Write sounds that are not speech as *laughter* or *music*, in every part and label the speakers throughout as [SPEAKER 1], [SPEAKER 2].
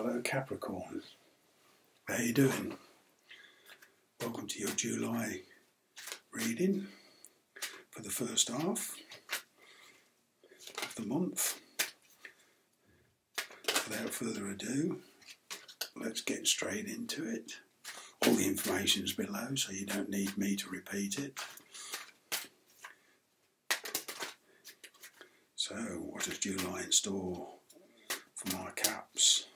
[SPEAKER 1] Hello Capricorn. How you doing? Welcome to your July reading for the first half of the month. Without further ado, let's get straight into it. All the information's below, so you don't need me to repeat it. So, what is July in store for my caps?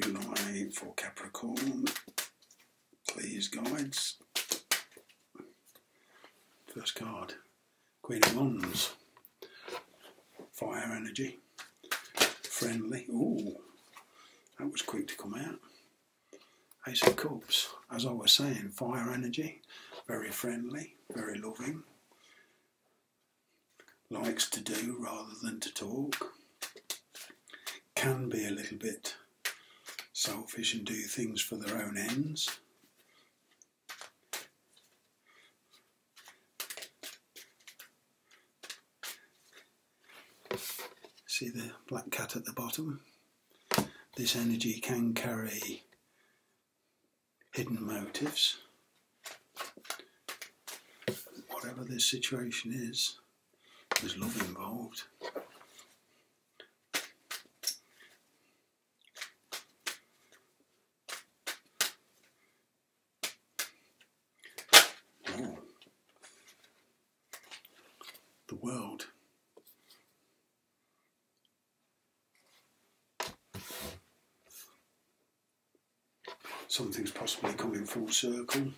[SPEAKER 1] July for Capricorn. Please, guides. First card Queen of Wands. Fire energy. Friendly. Ooh, that was quick to come out. Ace of Cups. As I was saying, fire energy. Very friendly, very loving. Likes to do rather than to talk. Can be a little bit selfish and do things for their own ends. See the black cat at the bottom? This energy can carry hidden motives. Whatever this situation is, there's love involved. Oh. The world. Something's possibly coming full circle.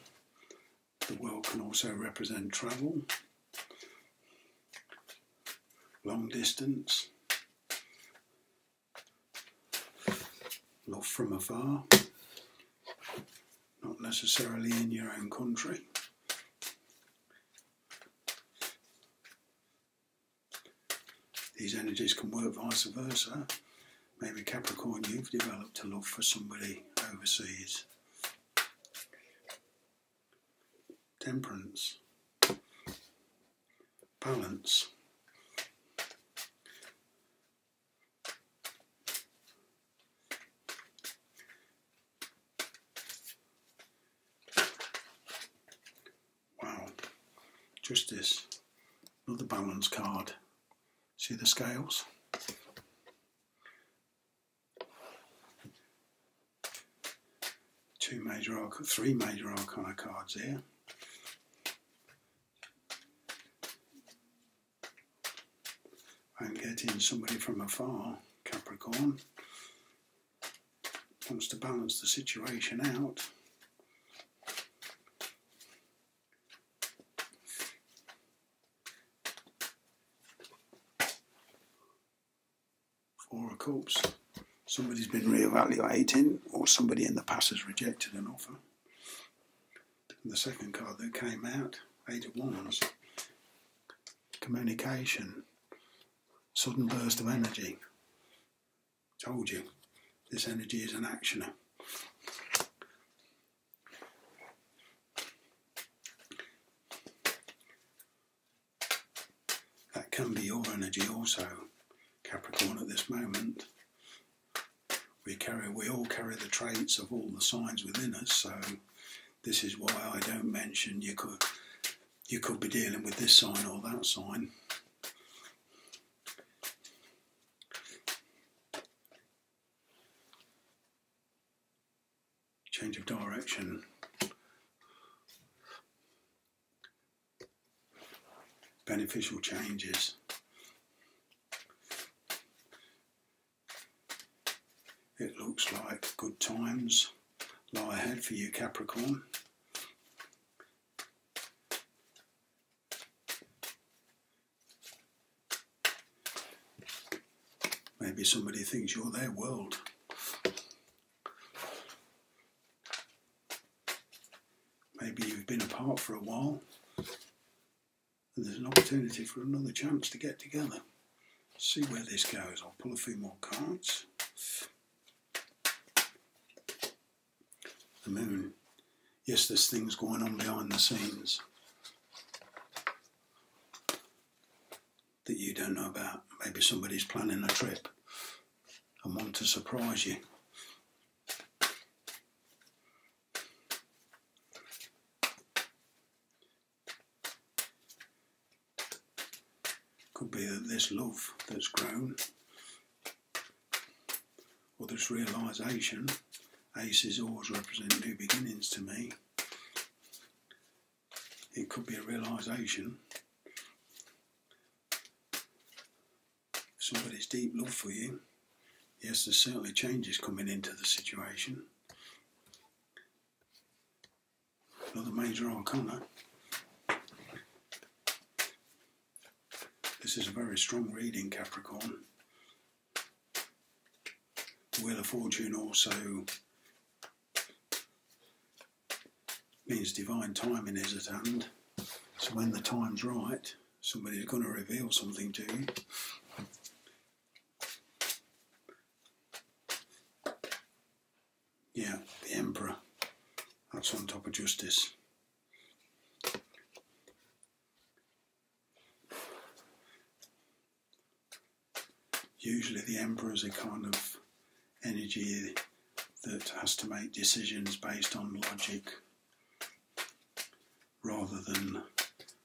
[SPEAKER 1] The world can also represent travel, long distance, love from afar, not necessarily in your own country. These energies can work vice versa. Maybe Capricorn, you've developed a love for somebody overseas. Temperance. Balance. Wow. Justice. Another balance card. See the scales? Two major arc, three major arcana cards here. I'm getting somebody from afar, Capricorn, wants to balance the situation out. Four of Cups. Somebody's been re-evaluating, or somebody in the past has rejected an offer. The second card that came out, Eight of Wands. Communication. Sudden burst of energy. Told you, this energy is an actioner. That can be your energy also, Capricorn, at this moment. We carry, we all carry the traits of all the signs within us. So this is why I don't mention you could, you could be dealing with this sign or that sign. Change of direction. Beneficial changes. It like good times lie ahead for you, Capricorn. Maybe somebody thinks you're their world. Maybe you've been apart for a while and there's an opportunity for another chance to get together. See where this goes. I'll pull a few more cards. The moon. Yes, there's things going on behind the scenes. that you don't know about. Maybe somebody's planning a trip and want to surprise you. Could be that this love that's grown or this realization, aces always represent new beginnings to me. It could be a realization somebody's deep love for you. Yes, there's certainly changes coming into the situation. Another major arcana. This is a very strong reading, Capricorn. The Wheel of Fortune also means divine timing is at hand. So when the time's right, somebody's going to reveal something to you. Yeah, the Emperor. That's on top of Justice. Usually the Emperor is a kind of energy that has to make decisions based on logic rather than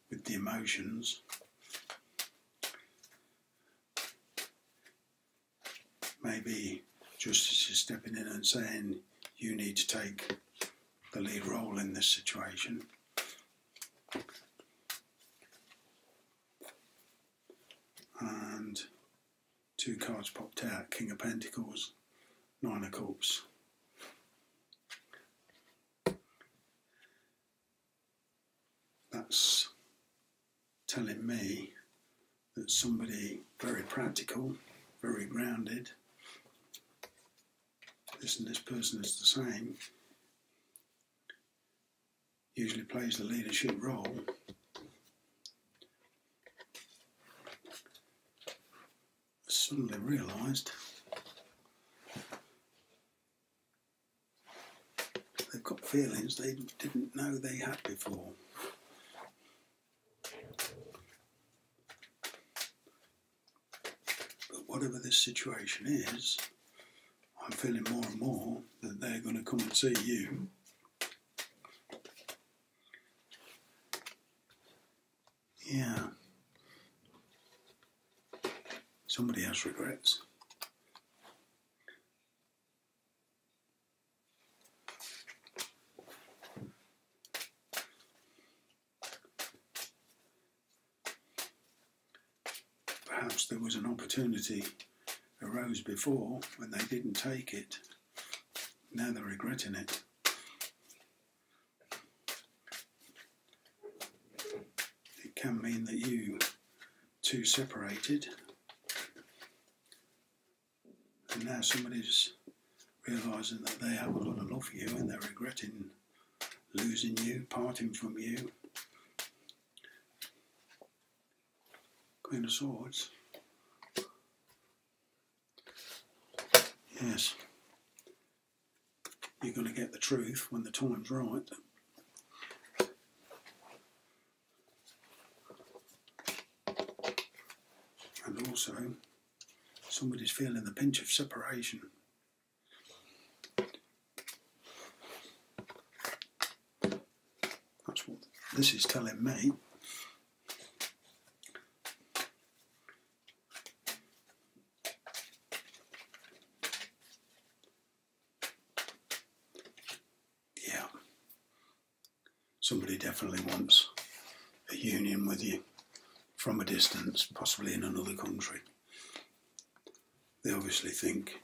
[SPEAKER 1] with the emotions. Maybe justice is stepping in and saying, you need to take the lead role in this situation. And two cards popped out King of Pentacles, Nine of Cups. That's telling me that somebody very practical, very grounded, listen, this person is the same, usually plays the leadership role. Suddenly realised they've got feelings they didn't know they had before. But whatever this situation is, I'm feeling more and more that they're going to come and see you. Yeah. Somebody has regrets. There was an opportunity arose before when they didn't take it. Now they're regretting it. It can mean that you two separated and now somebody's realizing that they have a lot of love for you and they're regretting losing you, parting from you. Queen of Swords. Yes. You're going to get the truth when the time's right. And also, somebody's feeling the pinch of separation. That's what this is telling me. Somebody definitely wants a union with you from a distance, possibly in another country. They obviously think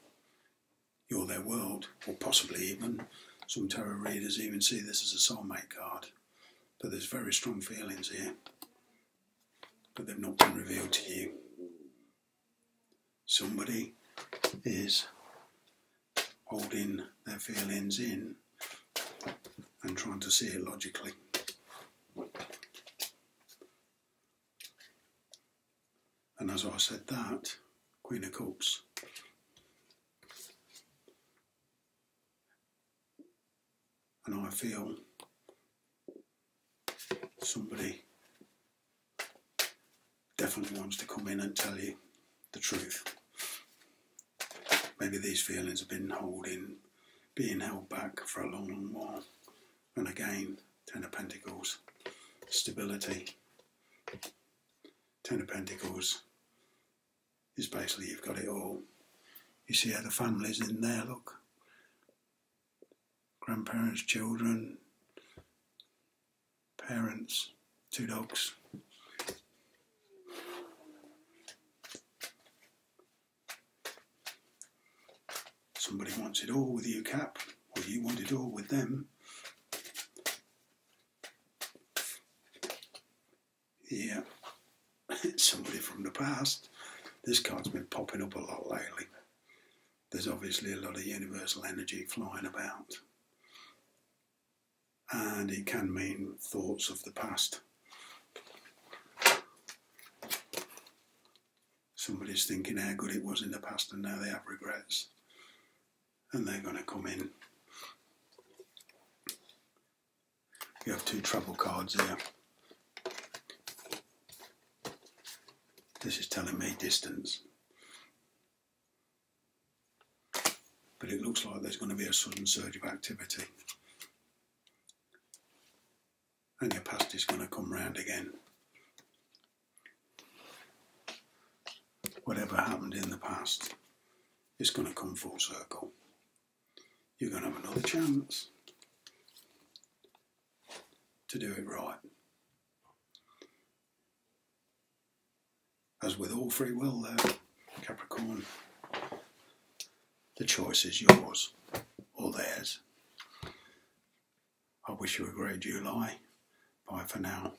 [SPEAKER 1] you're their world, or possibly even some tarot readers even see this as a soulmate card. But there's very strong feelings here, but they've not been revealed to you. Somebody is holding their feelings in and trying to see it logically. And as I said that, Queen of Cups. And I feel somebody definitely wants to come in and tell you the truth. Maybe these feelings have been holding, being held back for a long, long while. And again, Ten of Pentacles, stability. Ten of Pentacles is basically you've got it all. You see how the family's in there, look. Grandparents, children, parents, two dogs. Somebody wants it all with you, Cap, or you want it all with them. Yeah, *laughs* somebody from the past. This card's been popping up a lot lately. There's obviously a lot of universal energy flying about. And it can mean thoughts of the past. Somebody's thinking how good it was in the past and now they have regrets. And they're going to come in. You have two trouble cards here. This is telling me distance. But it looks like there's going to be a sudden surge of activity. And your past is going to come round again. Whatever happened in the past is going to come full circle. You're going to have another chance to do it right. As with all free will, there, Capricorn, the choice is yours or theirs. I wish you a great July. Bye for now.